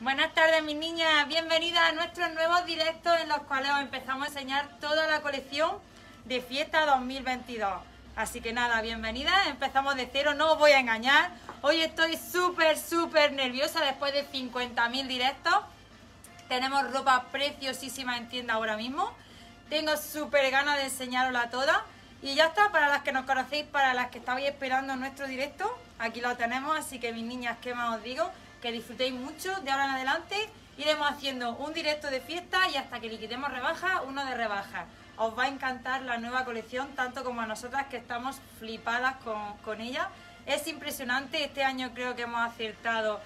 Buenas tardes mis niñas, bienvenidas a nuestros nuevos directos en los cuales os empezamos a enseñar toda la colección de fiesta 2022. Así que nada, bienvenidas, empezamos de cero, no os voy a engañar. Hoy estoy súper, súper nerviosa después de 50.000 directos. Tenemos ropa preciosísima en tienda ahora mismo. Tengo súper ganas de enseñarosla toda. Y ya está, para las que nos conocéis, para las que estabais esperando nuestro directo, aquí lo tenemos. Así que mis niñas, ¿qué más os digo? Que disfrutéis mucho de ahora en adelante. Iremos haciendo un directo de fiesta y hasta que le quitemos rebaja, uno de rebaja. Os va a encantar la nueva colección, tanto como a nosotras que estamos flipadas con, con ella. Es impresionante, este año creo que hemos acertado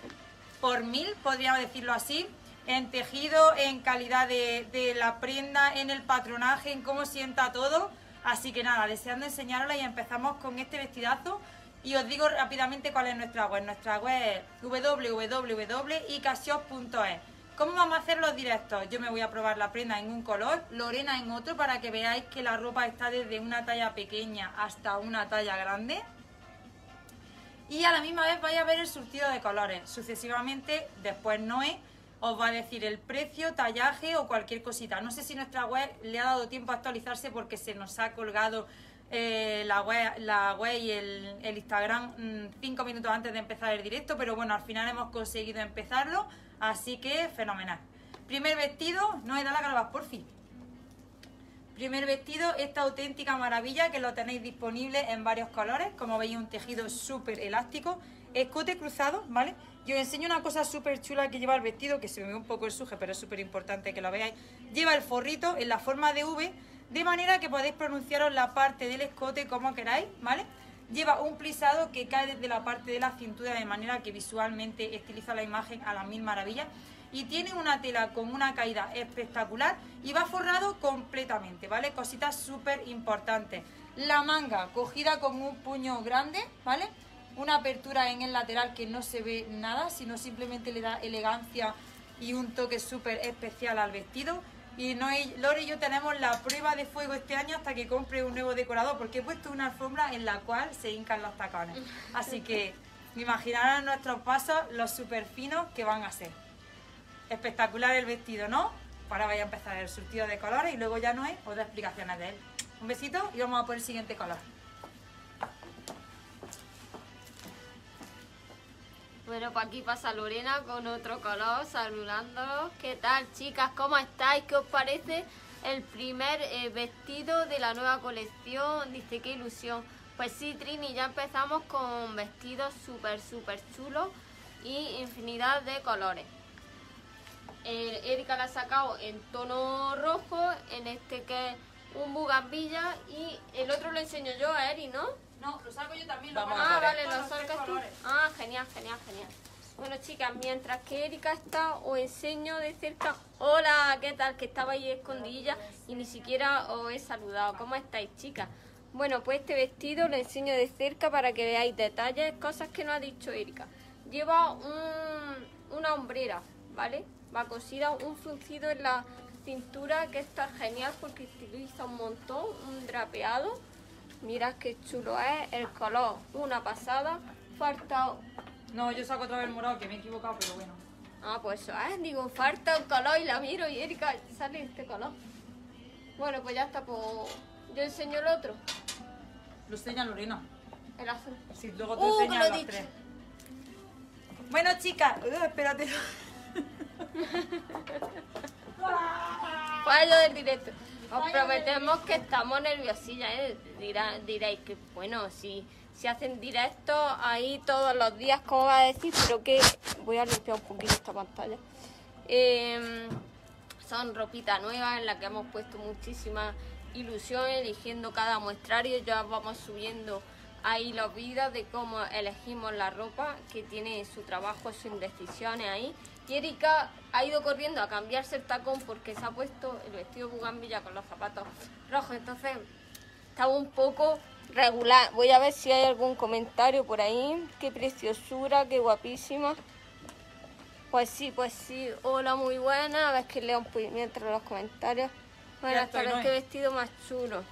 por mil, podríamos decirlo así en tejido, en calidad de, la prenda, en el patronaje, en cómo sienta todo. Así que nada, deseando enseñarosla y empezamos con este vestidazo. Y os digo rápidamente cuál es nuestra web. Nuestra web es www.icashop.es. ¿Cómo vamos a hacer los directos? Yo me voy a probar la prenda en un color, Lorena en otro, para que veáis que la ropa está desde una talla pequeña hasta una talla grande. Y a la misma vez vais a ver el surtido de colores. Sucesivamente, después Noé os va a decir el precio, tallaje o cualquier cosita. No sé si nuestra web le ha dado tiempo a actualizarse porque se nos ha colgado eh, la, web, la web y el, Instagram mm, cinco minutos antes de empezar el directo, pero bueno, al final hemos conseguido empezarlo, así que fenomenal. Primer vestido, no he dado la grabas por fin. Primer vestido, esta auténtica maravilla que lo tenéis disponible en varios colores, como veis un tejido súper elástico, escote cruzado, ¿vale? Yo os enseño una cosa súper chula que lleva el vestido, que se me ve un poco el suje, pero es súper importante que lo veáis. Lleva el forrito en la forma de V, de manera que podéis pronunciaros la parte del escote como queráis, ¿vale? Lleva un plisado que cae desde la parte de la cintura, de manera que visualmente estiliza la imagen a las mil maravillas. Y tiene una tela con una caída espectacular y va forrado completamente, ¿vale? Cositas súper importantes. La manga cogida con un puño grande, ¿vale? una apertura en el lateral que no se ve nada, sino simplemente le da elegancia y un toque súper especial al vestido. Y no Lore y yo tenemos la prueba de fuego este año hasta que compre un nuevo decorador, porque he puesto una alfombra en la cual se hincan los tacones. Así que imaginarán nuestros pasos los súper finos que van a ser. Espectacular el vestido, ¿no? Ahora vaya a empezar el surtido de colores y luego ya no hay otras explicaciones de él. Un besito y vamos a por el siguiente color. Bueno, pues aquí pasa Lorena con otro color, saludándolos. ¿Qué tal, chicas? ¿Cómo estáis? ¿Qué os parece el primer eh, vestido de la nueva colección? Dice, qué ilusión. Pues sí, Trini, ya empezamos con vestidos súper, súper chulos y infinidad de colores. Erika la ha sacado en tono rojo, en este que es un bugambilla y el otro lo enseño yo a Eri, ¿no? No, lo saco yo también. ah, vale, lo sacas tú. Ah, genial, genial, genial. Bueno, chicas, mientras que Erika está, os enseño de cerca. Hola, ¿qué tal? Que estaba ahí escondida y ni siquiera os he saludado. ¿Cómo estáis, chicas? Bueno, pues este vestido lo enseño de cerca para que veáis detalles, cosas que no ha dicho Erika. Lleva un, una hombrera, ¿vale? Va cosida, un fruncido en la cintura que está genial porque utiliza un montón, un drapeado Mirad qué chulo es el color. Una pasada. Falta... No, yo saco otra vez el morado, que me he equivocado, pero bueno. Ah, pues eso es. Digo, falta un color y la miro y Erika sale este color. Bueno, pues ya está. Pues yo enseño el otro. Lo enseña Lorena. El azul. Sí, luego te uh, enseñas los tres. Bueno, chicas. Uh, espérate. Fallo del directo. Os prometemos que estamos nerviosillas, ¿eh? diréis que, bueno, si, si hacen directo ahí todos los días, ¿cómo va a decir? Pero que voy a limpiar un poquito esta pantalla. Em, son ropita nueva en la que hemos puesto muchísima ilusión eligiendo cada muestrario. Ya vamos subiendo ahí los vídeos de cómo elegimos la ropa, que tiene su trabajo, sus indecisiones ahí. Y Erika ha ido corriendo a cambiarse el tacón porque se ha puesto el vestido bugambilla con los zapatos rojos. Entonces está un poco regular. Voy a ver si hay algún comentario por ahí. Qué preciosura, qué guapísima. Pues sí, pues sí. Hola, muy buena. A ver que leo mientras los comentarios. Buenas tardes, qué vestido más chulo.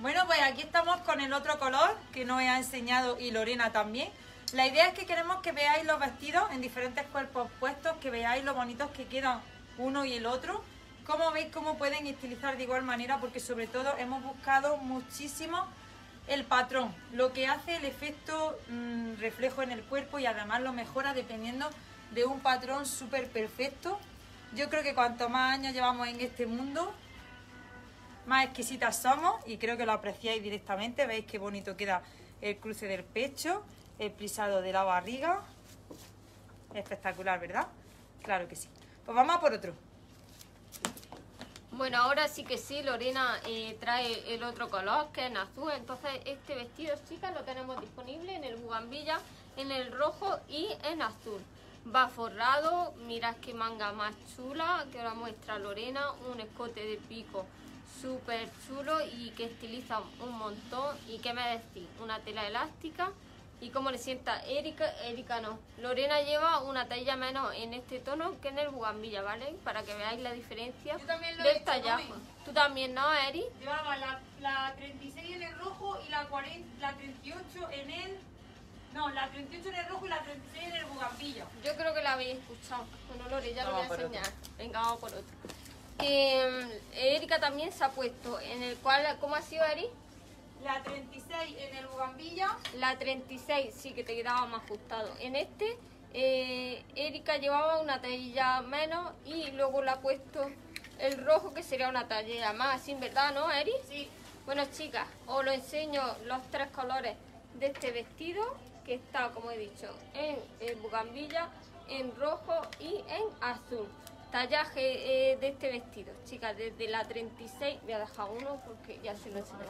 Bueno, pues aquí estamos con el otro color que nos ha enseñado y Lorena también. La idea es que queremos que veáis los vestidos en diferentes cuerpos puestos, que veáis lo bonitos que quedan uno y el otro. Como veis cómo pueden estilizar de igual manera, porque sobre todo hemos buscado muchísimo el patrón, lo que hace el efecto mm, reflejo en el cuerpo y además lo mejora dependiendo de un patrón súper perfecto. Yo creo que cuanto más años llevamos en este mundo, más exquisitas somos y creo que lo apreciáis directamente. Veis qué bonito queda el cruce del pecho, el plisado de la barriga. Espectacular, ¿verdad? Claro que sí. Pues vamos a por otro. Bueno, ahora sí que sí, Lorena eh, trae el otro color, que es en azul. Entonces, este vestido, chicas, lo tenemos disponible en el bugambilla, en el rojo y en azul. Va forrado, mirad qué manga más chula, que ahora muestra Lorena, un escote de pico súper chulo y que estiliza un montón. ¿Y qué me decís? Una tela elástica. ¿Y cómo le sienta Erika? Erika no. Lorena lleva una talla menos en este tono que en el bugambilla, ¿vale? Para que veáis la diferencia Yo también lo he del hecho. Mami. Tú también, ¿no, Eri? Llevaba la, la 36 en el rojo y la, 40, la 38 en el... No, la 38 en el rojo y la 36 en el bugambilla. Yo creo que la habéis escuchado. Bueno, Lore, ya lo voy a enseñar. Venga, vamos por otro. Eh, Erika también se ha puesto en el cual, ¿cómo ha sido, Eri? La 36 en el bugambilla. La 36 sí que te quedaba más ajustado. En este, eh, Erika llevaba una talla menos y luego le ha puesto el rojo que sería una talla más, sin verdad, ¿no, Eri? Sí. Bueno, chicas, os lo enseño los tres colores de este vestido que está, como he dicho, en, en bugambilla, en rojo y en azul. Tallaje eh, de este vestido, chicas, desde la 36, voy a dejar uno porque ya se lo enseñé.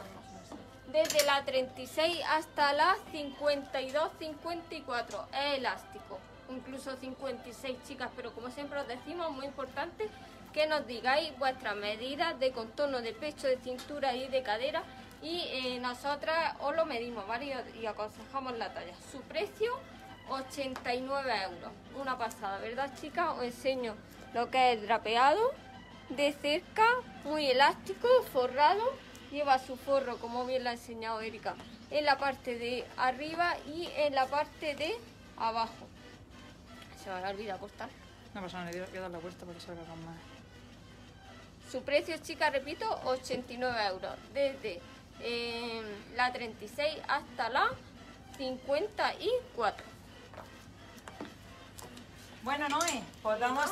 Desde la 36 hasta la 52-54 es elástico, incluso 56 chicas, pero como siempre os decimos, muy importante que nos digáis vuestras medidas de contorno de pecho, de cintura y de cadera y eh, nosotras os lo medimos, ¿vale? Y aconsejamos la talla. Su precio 89 euros, una pasada, ¿verdad chicas? Os enseño lo que es drapeado de cerca, muy elástico, forrado, lleva su forro, como bien lo ha enseñado Erika, en la parte de arriba y en la parte de abajo. Se me había olvidado cortar. No pasa nada, voy a dar la vuelta para que salga con más. Su precio, chicas, repito, 89 euros. Desde eh, la 36 hasta la 54. Bueno, Noé, pues damos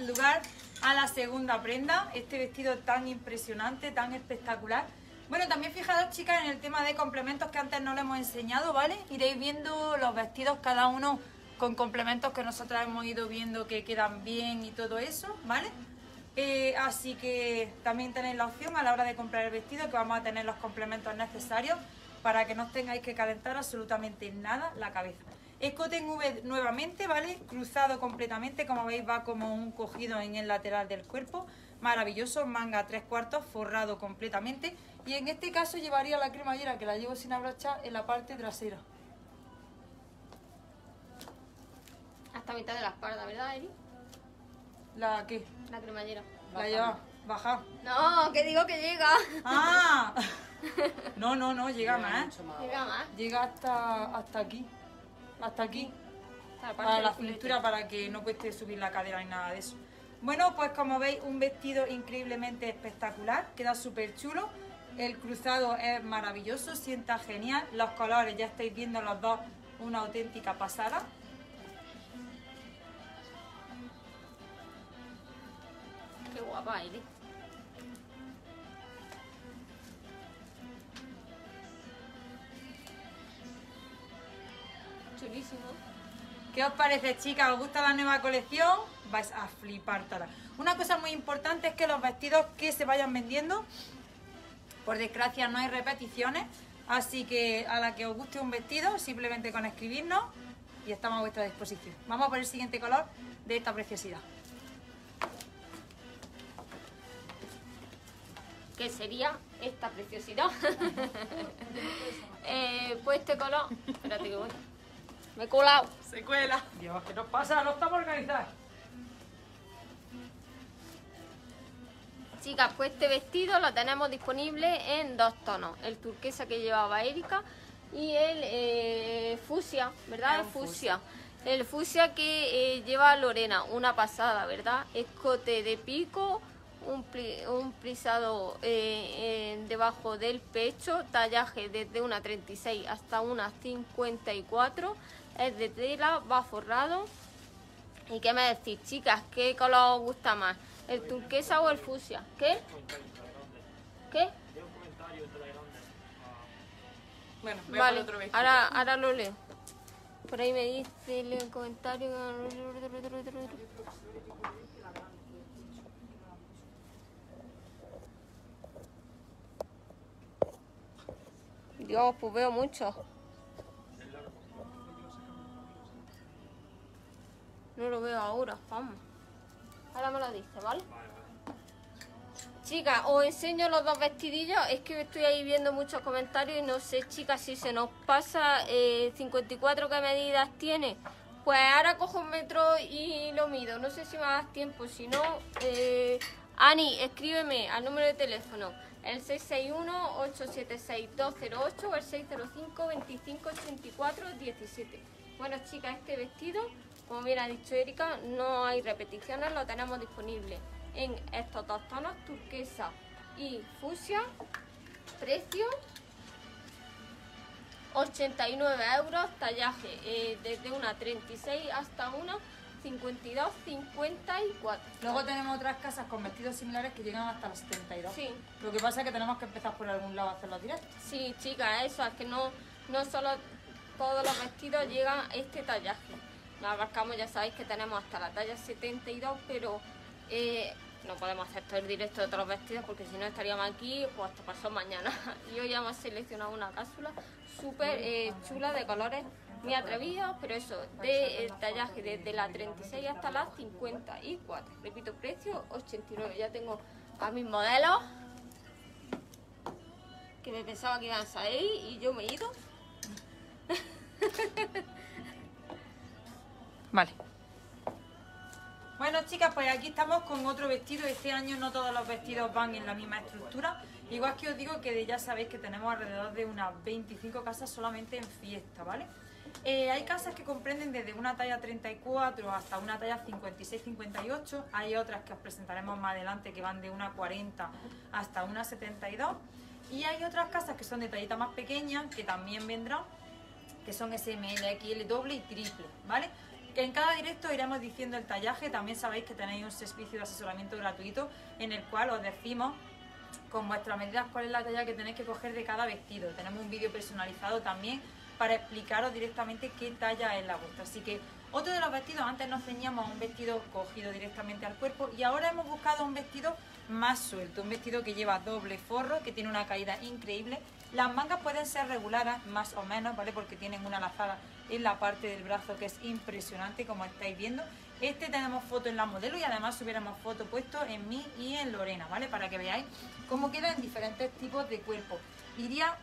lugar- a la segunda prenda, este vestido tan impresionante, tan espectacular. Bueno, también fijaros, chicas, en el tema de complementos que antes no le hemos enseñado, ¿vale? Iréis viendo los vestidos cada uno con complementos que nosotras hemos ido viendo que quedan bien y todo eso, ¿vale? Eh, así que también tenéis la opción a la hora de comprar el vestido que vamos a tener los complementos necesarios para que no tengáis que calentar absolutamente nada la cabeza. Escote en V nuevamente, ¿vale? Cruzado completamente, como veis va como un cogido en el lateral del cuerpo. Maravilloso, manga tres cuartos, forrado completamente. Y en este caso llevaría la cremallera, que la llevo sin abrochar, en la parte trasera. Hasta mitad de la espalda, ¿verdad, Eri? ¿La qué? La cremallera. La lleva, baja. No, que digo que llega. ¡Ah! No, no, no, llega más. Llega más. Llega hasta, hasta aquí. Hasta aquí. La Para la cintura, para que no cueste subir la cadera ni nada de eso. Bueno, pues como veis, un vestido increíblemente espectacular. Queda súper chulo. El cruzado es maravilloso, sienta genial. Los colores, ya estáis viendo los dos, una auténtica pasada. Qué guapa, Eri. ¿Qué os parece, chicas? ¿Os gusta la nueva colección? Vais a flipar todas. Una cosa muy importante es que los vestidos que se vayan vendiendo, por desgracia no hay repeticiones, así que a la que os guste un vestido, simplemente con escribirnos y estamos a vuestra disposición. Vamos a por el siguiente color de esta preciosidad. que sería esta preciosidad. eh, pues este color. Espérate que voy. Me he colado. Secuela. Dios, ¿qué nos pasa? No estamos organizados. Chicas, pues este vestido lo tenemos disponible en dos tonos. El turquesa que llevaba Erika y el eh, fusia, ¿verdad? El fusia. El fusia que eh, lleva Lorena, una pasada, ¿verdad? Escote de pico, un, pli- un plisado eh, debajo del pecho, tallaje desde una 36 hasta una 54, es de tela, va forrado. ¿Y qué me decís, chicas? ¿Qué color os gusta más? ¿El turquesa o el fusia? ¿Qué? ¿Qué? Bueno, voy a Vale, por otro vestido. ahora, ahora lo leo. Por ahí me dice el comentario. Dios, pues veo mucho. No lo veo ahora, vamos. Ahora me lo dice, ¿vale? Chicas, os enseño los dos vestidillos. Es que estoy ahí viendo muchos comentarios y no sé, chicas, si se nos pasa eh, 54 qué medidas tiene. Pues ahora cojo un metro y lo mido. No sé si me das tiempo. Si no, eh, Ani, escríbeme al número de teléfono. El 661-876-208 o el 605-2584-17. Bueno, chicas, este vestido, como bien ha dicho Erika, no hay repeticiones, lo tenemos disponible en estos dos tonos, turquesa y fucsia. Precio 89 euros, tallaje eh, desde una 36 hasta una 52, 54. Luego tenemos otras casas con vestidos similares que llegan hasta los 72. Sí. Lo que pasa es que tenemos que empezar por algún lado a hacer los directos. Sí, chicas, eso es que no, no solo todos los vestidos llegan a este tallaje. Nos abarcamos, ya sabéis que tenemos hasta la talla 72, pero eh, no podemos hacer todo el directo de todos los vestidos porque si no estaríamos aquí pues hasta pasado mañana. Y hoy hemos seleccionado una cápsula súper eh, chula de colores muy atrevidos, pero eso, de el tallaje desde la 36 hasta la 54. Repito, precio 89. Ya tengo a mis modelos que me pensaba que iban a salir y yo me he ido. Vale. Bueno, chicas, pues aquí estamos con otro vestido. Este año no todos los vestidos van en la misma estructura. Igual que os digo que ya sabéis que tenemos alrededor de unas 25 casas solamente en fiesta, ¿vale? Eh, hay casas que comprenden desde una talla 34 hasta una talla 56-58. Hay otras que os presentaremos más adelante que van de una 40 hasta una 72. Y hay otras casas que son de tallita más pequeña que también vendrán que son SML, XL, doble y triple, ¿vale? En cada directo iremos diciendo el tallaje, también sabéis que tenéis un servicio de asesoramiento gratuito en el cual os decimos con vuestras medidas cuál es la talla que tenéis que coger de cada vestido. Tenemos un vídeo personalizado también para explicaros directamente qué talla es la vuestra. Así que otro de los vestidos, antes nos ceñíamos a un vestido cogido directamente al cuerpo y ahora hemos buscado un vestido más suelto, un vestido que lleva doble forro, que tiene una caída increíble. Las mangas pueden ser reguladas más o menos, ¿vale? Porque tienen una lazada en la parte del brazo que es impresionante, como estáis viendo. Este tenemos foto en la modelo y además hubiéramos foto puesto en mí y en Lorena, ¿vale? Para que veáis cómo queda en diferentes tipos de cuerpo. Iría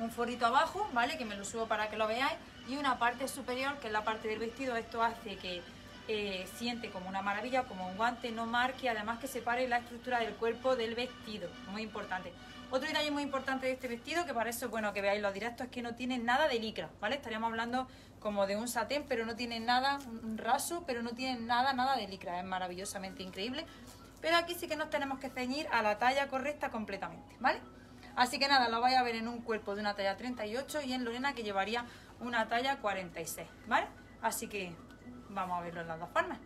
un forrito abajo, ¿vale? Que me lo subo para que lo veáis. Y una parte superior, que es la parte del vestido. Esto hace que eh, siente como una maravilla, como un guante, no marque, además que separe la estructura del cuerpo del vestido. Muy importante. Otro detalle muy importante de este vestido, que para eso, bueno, que veáis los directos, es que no tiene nada de licra, ¿vale? Estaríamos hablando como de un satén, pero no tiene nada, un raso, pero no tiene nada, nada de licra. Es maravillosamente increíble. Pero aquí sí que nos tenemos que ceñir a la talla correcta completamente, ¿vale? Así que nada, lo vais a ver en un cuerpo de una talla 38 y en Lorena que llevaría una talla 46, ¿vale? Así que vamos a verlo en las dos formas.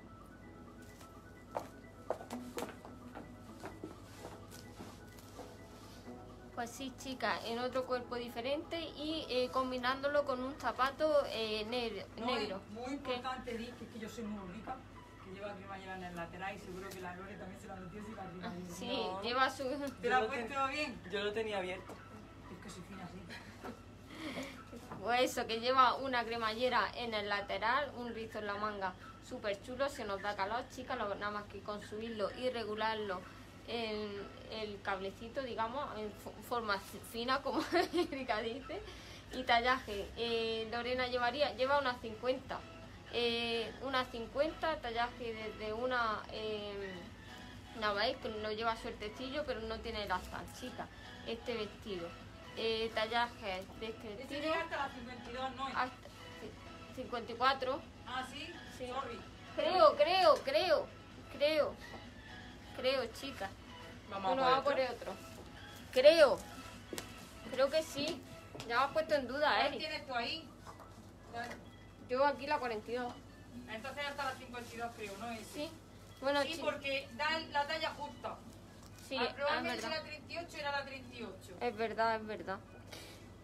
Pues sí, chicas, en otro cuerpo diferente y eh, combinándolo con un zapato eh, negro. negro. muy importante, Di, que es que yo soy muy rica, que lleva cremallera en el lateral y seguro que la Lore también se la metió si la cremallera. Sí, No. lleva su... ¿Te la has puesto bien? Yo lo tenía abierto. Es que soy fina así. Pues eso, que lleva una cremallera en el lateral, un rizo en la manga súper chulo, se nos da calor, chicas, nada más que con subirlo y regularlo el cablecito, digamos, en fo- forma fina, como Erika dice, y tallaje. Eh, Lorena llevaría, lleva unas 50, eh, unas 50, tallaje desde una... eh, no veis que no lleva suertecillo, pero no tiene las tan chicas este vestido. eh, tallajes de este llega hasta la 52, ¿no? hasta ci- 54. Ah, sí, Sí. sorry. Creo, creo, creo, creo, creo, chicas. Vamos Uno a va por esto. otro. Creo, creo que sí. Ya me has puesto en duda, ¿Cuál Eri. tienes tú ahí? Yo aquí la 42. Entonces hasta la 52 creo, ¿no? Ese. Sí. Bueno, Sí, porque da la talla justa. sí, Ah, es probablemente verdad. la 38 era la 38. Es verdad, es verdad.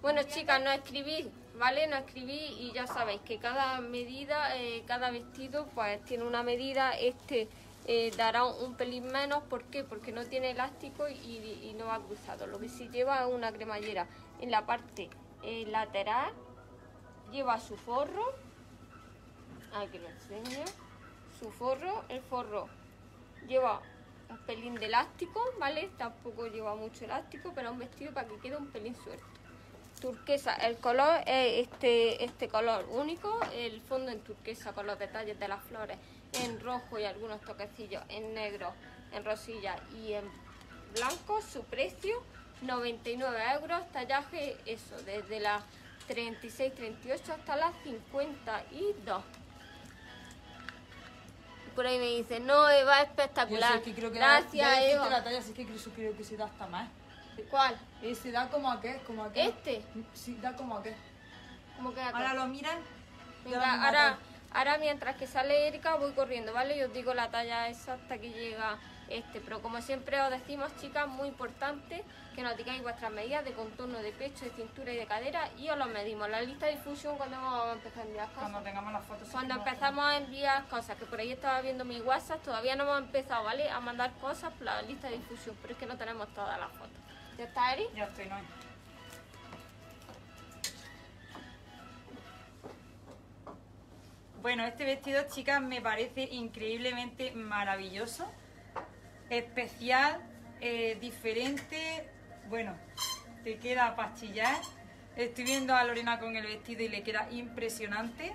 Bueno, chicas, no escribís, ¿vale? No escribís y ya sabéis que cada medida, eh, cada vestido, pues tiene una medida. Este eh, dará un, pelín menos. ¿Por qué? Porque no tiene elástico y, y no va cruzado. Lo que sí lleva es una cremallera en la parte eh, lateral. Lleva su forro. Aquí lo enseño. Su forro, el forro lleva un pelín de elástico, ¿vale? Tampoco lleva mucho elástico, pero es un vestido para que quede un pelín suelto. Turquesa, el color es este, este color único, el fondo en turquesa con los detalles de las flores en rojo y algunos toquecillos en negro, en rosilla y en blanco. Su precio 99 euros, tallaje eso, desde las 36-38 hasta las 52. Por ahí me dice, no, Eva, espectacular. Yo sé que creo que Gracias, da, Eva. la talla, sí que creo, creo que se da hasta más. ¿Cuál? Ese da como a qué, como a qué. ¿Este? Sí, da como a qué. ¿Cómo que Ahora lo miran. Venga, ahora, talla. Ahora mientras que sale Erika voy corriendo, ¿vale? Y os digo la talla exacta que llega este. Pero como siempre os decimos, chicas, muy importante que nos digáis vuestras medidas de contorno de pecho, de cintura y de cadera y os lo medimos. La lista de difusión cuando vamos a empezar a enviar cosas. Cuando tengamos las fotos. Cuando empezamos a enviar cosas, que por ahí estaba viendo mi WhatsApp, todavía no hemos empezado, ¿vale? A mandar cosas por la lista de difusión, pero es que no tenemos todas las fotos. ¿Ya está, Eri? Ya estoy, ¿no? Bueno, este vestido, chicas, me parece increíblemente maravilloso, especial, eh, diferente. Bueno, te queda para chillar. Estoy viendo a Lorena con el vestido y le queda impresionante.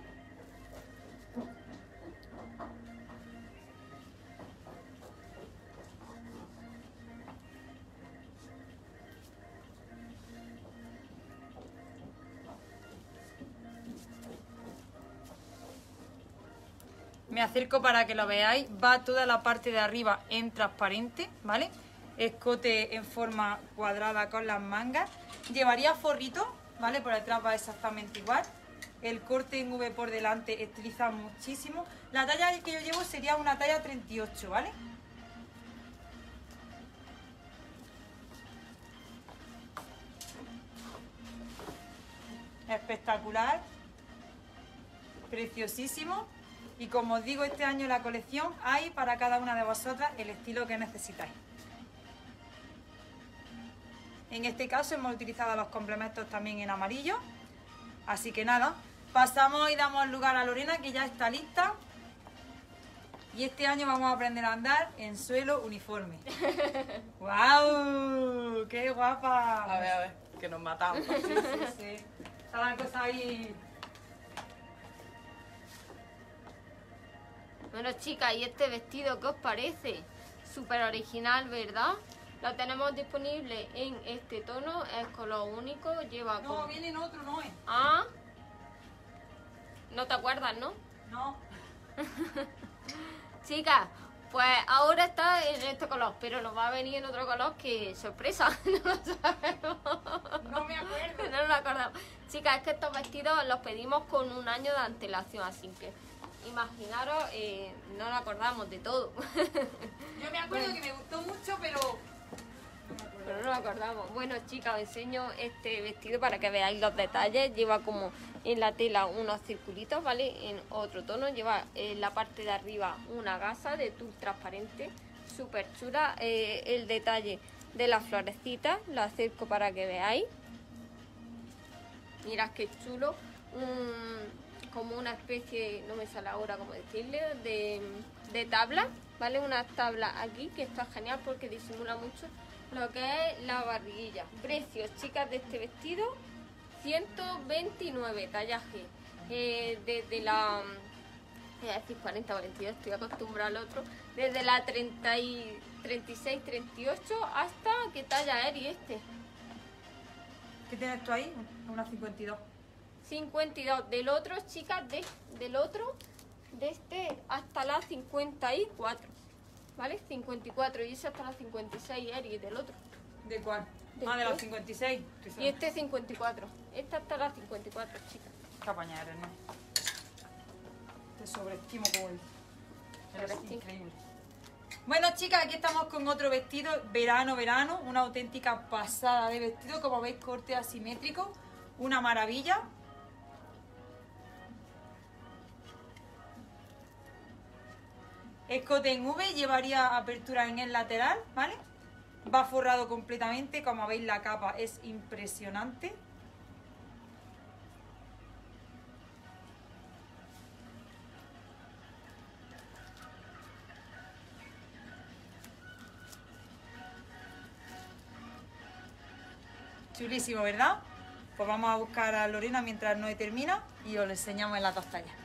Acerco para que lo veáis. Va toda la parte de arriba en transparente, ¿vale? Escote en forma cuadrada con las mangas. Llevaría forrito, ¿vale? Por detrás va exactamente igual. El corte en V por delante estiliza muchísimo. La talla que yo llevo sería una talla 38, ¿vale? Espectacular. Preciosísimo. Y como os digo, este año en la colección hay para cada una de vosotras el estilo que necesitáis. En este caso hemos utilizado los complementos también en amarillo. Así que nada, pasamos y damos lugar a Lorena que ya está lista. Y este año vamos a aprender a andar en suelo uniforme. ¡Guau! ¡Qué guapa! A ver, a ver, que nos matamos. Sí, sí, sí. Está la cosa ahí. Bueno, chicas, ¿y este vestido qué os parece? Súper original, ¿verdad? Lo tenemos disponible en este tono, es color único, lleva No, como... viene en otro, no es. Ah, no te acuerdas, ¿no? No. Chicas, pues ahora está en este color, pero nos va a venir en otro color que sorpresa, no lo sabemos. No me acuerdo. No nos acordamos. Chicas, es que estos vestidos los pedimos con un año de antelación, así que imaginaros, eh, no nos acordamos de todo. Yo me acuerdo que me gustó mucho, pero. Pero no nos acordamos. Bueno, chicas, os enseño este vestido para que veáis los detalles. Lleva como en la tela unos circulitos, ¿vale? En otro tono. Lleva en la parte de arriba una gasa de tul transparente. Súper chula. Eh, el detalle de las florecitas. Lo acerco para que veáis. Mirad qué chulo. Un- como una especie, no me sale ahora cómo decirle, de, de tabla, ¿vale? Una tabla aquí que está genial porque disimula mucho lo que es la barriguilla. Precios, chicas, de este vestido, 129 tallaje. Eh, desde la... Voy a decir 40, 42, estoy acostumbrada al otro. Desde la 30 y 36, 38 hasta... ¿Qué talla Eri este? ¿Qué tienes tú ahí? Una 52. 52. Del otro, chicas, de, del otro, de este hasta la 54. ¿Vale? 54. Y ese hasta la 56, Eri, del otro. ¿De cuál? De ah, de este. 56. Y este 54. Este hasta la 54, chicas. Qué apañada ¿no? Te sobreestimo como. Eres Sobreestimo. increíble. Bueno, chicas, aquí estamos con otro vestido, verano, verano, una auténtica pasada de vestido, como veis, corte asimétrico, una maravilla. Escote en V, llevaría apertura en el lateral, ¿vale? Va forrado completamente, como veis la capa es impresionante. Chulísimo, ¿verdad? Pues vamos a buscar a Lorena mientras no termina y os lo enseñamos en las dos tallas.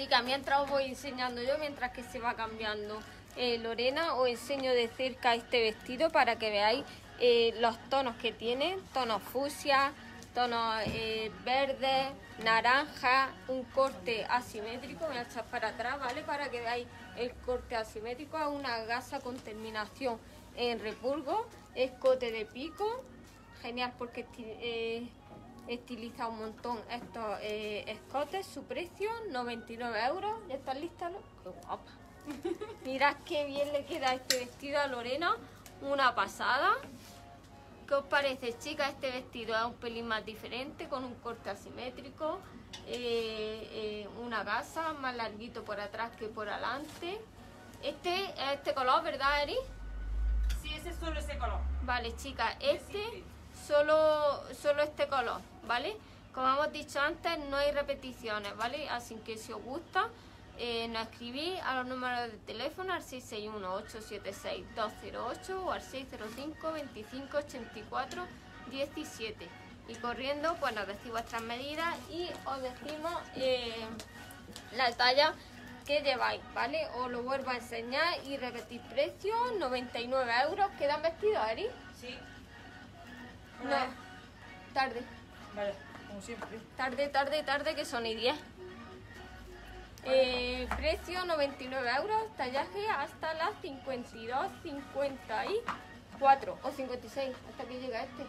Chicas, mientras os voy enseñando yo, mientras que se va cambiando eh, Lorena, os enseño de cerca este vestido para que veáis eh, los tonos que tiene, tonos fucsia, tonos eh, verdes, naranja, un corte asimétrico, voy a echar para atrás, ¿vale? Para que veáis el corte asimétrico, es una gasa con terminación en repulgo, escote de pico, genial porque eh, estiliza un montón estos eh, escotes. Su precio, 99 euros. ¿Ya estás lista? Lo? ¡Qué guapa! Mirad qué bien le queda este vestido a Lorena. Una pasada. ¿Qué os parece, chicas? Este vestido es un pelín más diferente, con un corte asimétrico, eh, eh, una gasa más larguito por atrás que por adelante. Este es este color, ¿verdad, Eri? Sí, ese es solo ese color. Vale, chicas, este solo, solo este color, ¿vale? Como hemos dicho antes, no hay repeticiones, ¿vale? Así que si os gusta, eh, nos escribís a los números de teléfono al 661-876-208 o al 605-2584-17. Y corriendo, pues nos decís vuestras medidas y os decimos eh, la talla que lleváis, ¿vale? Os lo vuelvo a enseñar y repetir precio, 99 euros. ¿Quedan vestidos, Eri? Sí. No, tarde, Vale, como siempre. tarde, tarde, tarde, que son y 10. Eh, precio 99 euros, tallaje hasta las 52, 54 o 56, hasta que llega este.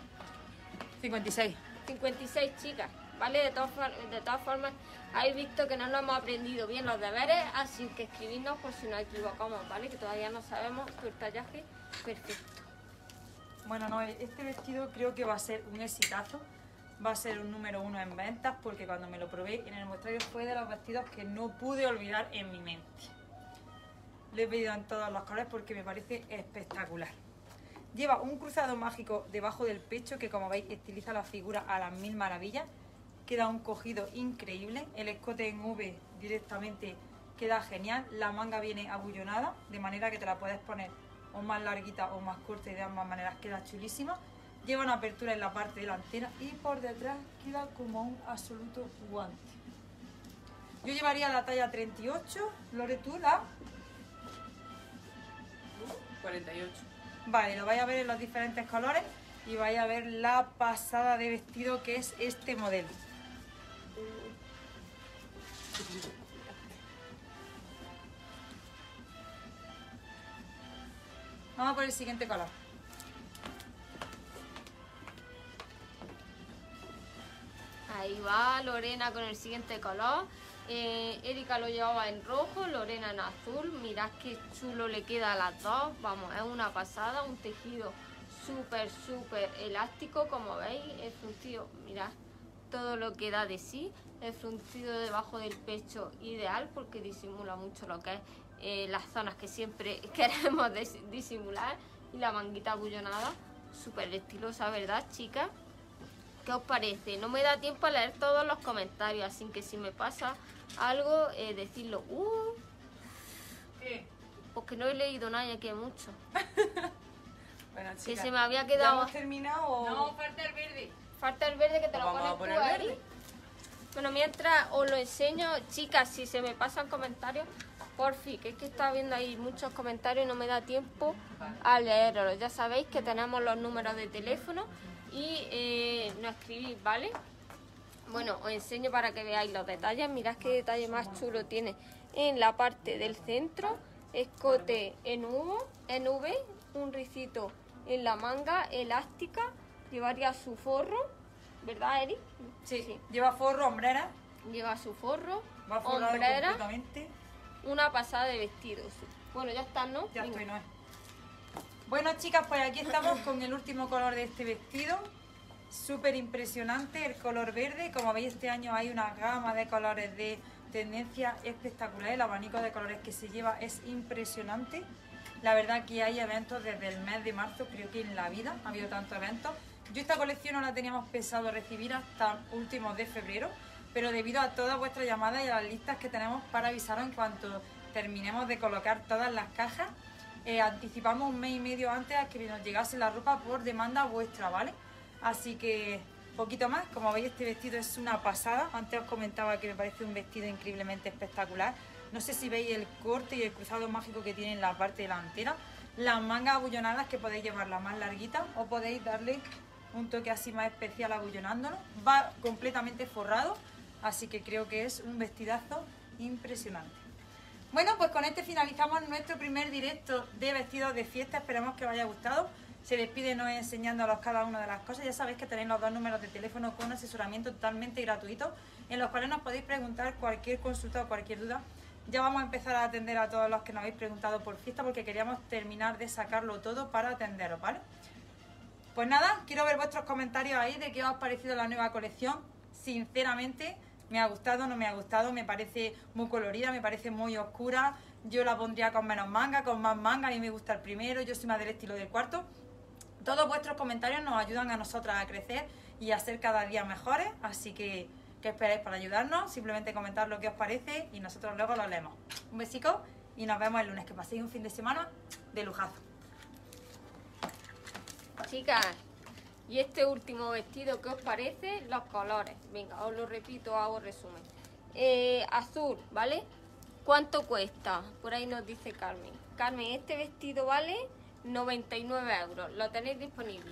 56. 56 chicas, ¿vale? De todas, de todas formas, habéis visto que no nos hemos aprendido bien los deberes, así que escribidnos por si nos equivocamos, ¿vale? Que todavía no sabemos el tallaje perfecto. Bueno, no, este vestido creo que va a ser un exitazo. Va a ser un número uno en ventas porque cuando me lo probé en el muestrario fue de los vestidos que no pude olvidar en mi mente. Lo he pedido en todos los colores porque me parece espectacular. Lleva un cruzado mágico debajo del pecho que como veis estiliza la figura a las mil maravillas. Queda un cogido increíble. El escote en V directamente queda genial. La manga viene abullonada de manera que te la puedes poner o más larguita o más corta y de ambas maneras queda chulísima. Lleva una apertura en la parte delantera y por detrás queda como un absoluto guante. Yo llevaría la talla 38, Lore tú la 48. Vale, lo vais a ver en los diferentes colores y vais a ver la pasada de vestido que es este modelo. Vamos a por el siguiente color. Ahí va Lorena con el siguiente color. Eh, Erika lo llevaba en rojo, Lorena en azul. Mirad qué chulo le queda a las dos. Vamos, es una pasada, un tejido súper, súper elástico, como veis. El fruncido, mirad todo lo que da de sí. El fruncido debajo del pecho ideal porque disimula mucho lo que es eh, las zonas que siempre queremos disimular. Y la manguita bullonada, súper estilosa, ¿verdad, chicas? ¿Qué os parece? No me da tiempo a leer todos los comentarios, así que si me pasa algo, eh, decirlo. Uh, ¿Qué? porque no he leído nada y aquí hay mucho. Bueno, Que chicas, se me había ¿ya quedado. hemos terminado o...? No, falta el verde. Falta el verde que te lo pones tú, verde. Bueno, mientras os lo enseño, chicas, si se me pasan comentarios, porfi, que es que está viendo ahí muchos comentarios y no me da tiempo a leerlos. Ya sabéis que tenemos los números de teléfono y eh, nos escribís, ¿vale? Bueno, os enseño para que veáis los detalles. Mirad qué detalle más chulo tiene en la parte del centro. Escote en U, en V, un ricito en la manga elástica. Llevaría su forro, ¿verdad, Eri? Sí, lleva forro, hombrera, Lleva su forro, va hombrera, una pasada de vestidos. Bueno, ya está, ¿no? Ya Venga. estoy, no es. Bueno, chicas, pues aquí estamos con el último color de este vestido. Súper impresionante, el color verde. Como veis, este año hay una gama de colores de tendencia espectacular. El abanico de colores que se lleva es impresionante. La verdad que hay eventos desde el mes de marzo, creo que en la vida ha habido tantos eventos. Yo esta colección no la teníamos pensado recibir hasta últimos de febrero, pero debido a todas vuestras llamadas y a las listas que tenemos para avisaros en cuanto terminemos de colocar todas las cajas, eh, anticipamos un mes y medio antes a que nos llegase la ropa por demanda vuestra, ¿vale? Así que poquito más, como veis este vestido es una pasada, antes os comentaba que me parece un vestido increíblemente espectacular, no sé si veis el corte y el cruzado mágico que tiene en la parte delantera, las mangas abullonadas que podéis llevarla más larguita o podéis darle un toque así más especial abullonándolo, va completamente forrado, así que creo que es un vestidazo impresionante. Bueno, pues con este finalizamos nuestro primer directo de vestidos de fiesta. Esperamos que os haya gustado. Se despide Noé enseñándolos cada una de las cosas. Ya sabéis que tenéis los dos números de teléfono con asesoramiento totalmente gratuito, en los cuales nos podéis preguntar cualquier consulta o cualquier duda. Ya vamos a empezar a atender a todos los que nos habéis preguntado por fiesta, porque queríamos terminar de sacarlo todo para atenderos, ¿vale? Pues nada, quiero ver vuestros comentarios ahí de qué os ha parecido la nueva colección. Sinceramente, me ha gustado, no me ha gustado, me parece muy colorida, me parece muy oscura. Yo la pondría con menos manga, con más manga, a mí me gusta el primero, yo soy más del estilo del cuarto. Todos vuestros comentarios nos ayudan a nosotras a crecer y a ser cada día mejores, así que ¿qué esperáis para ayudarnos? Simplemente comentar lo que os parece y nosotros luego lo leemos. Un besico y nos vemos el lunes. Que paséis un fin de semana de lujazo. Chicas, y este último vestido, ¿qué os parece? Los colores. Venga, os lo repito, hago resumen. Eh, azul, ¿vale? ¿Cuánto cuesta? Por ahí nos dice Carmen. Carmen, este vestido vale 99 euros. Lo tenéis disponible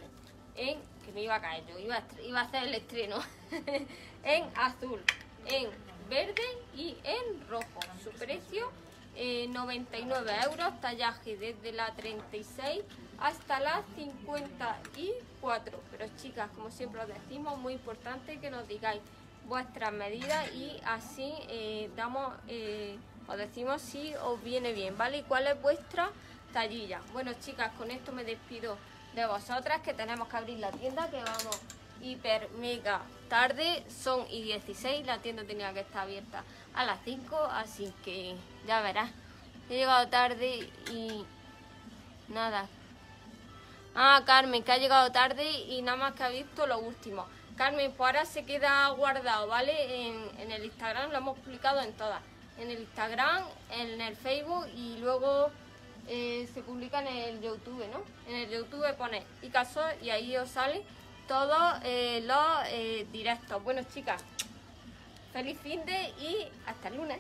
en... Que me iba a caer yo, iba a, iba a hacer el estreno. en azul, en verde y en rojo. Su precio eh, 99 euros, tallaje desde la 36 hasta la 54. Pero chicas, como siempre os decimos, muy importante que nos digáis vuestras medidas y así eh, damos, eh, os decimos si os viene bien, ¿vale? Y cuál es vuestra tallilla. Bueno chicas, con esto me despido de vosotras que tenemos que abrir la tienda, que vamos hiper mega tarde, son y 16, la tienda tenía que estar abierta a las 5, así que ya verás. He llegado tarde y nada. Ah, Carmen, que ha llegado tarde y nada más que ha visto lo último. Carmen, pues ahora se queda guardado, ¿vale? En, el Instagram, lo hemos publicado en todas. En el Instagram, en el Facebook y luego eh, se publica en el YouTube, ¿no? En el YouTube pone Icaso y ahí os sale todos eh, los eh, directos. Bueno, chicas, feliz fin de y hasta el lunes.